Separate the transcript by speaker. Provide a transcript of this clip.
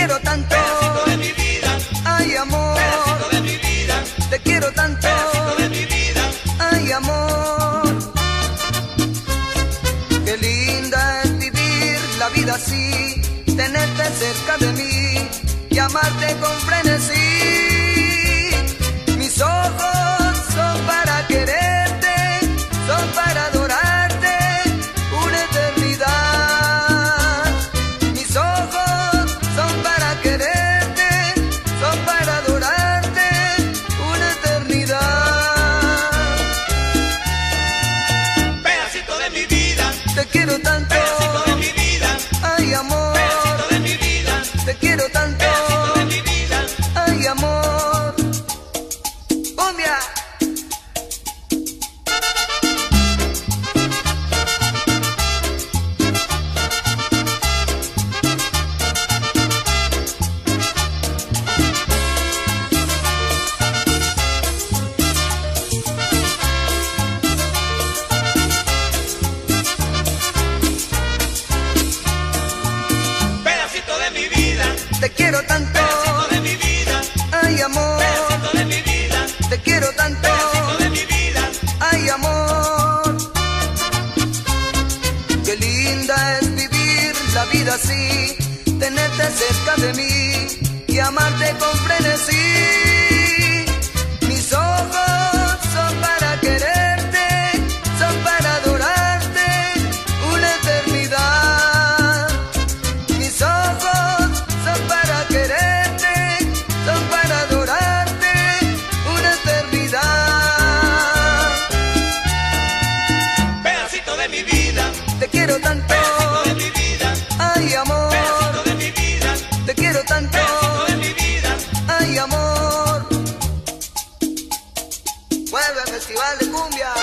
Speaker 1: quiero tanto. De mi vida. Ay, amor. Te quiero tanto. De mi vida. Ay, amor. Qué linda es vivir la vida así. Tenerte cerca de mí y amarte con freno. quiero tanto. Pedacito de mi vida. Ay, amor. Pedacito de mi vida. Te quiero tanto. vida así, tenerte cerca de mí y amarte con frenesí. Festival de Cumbia.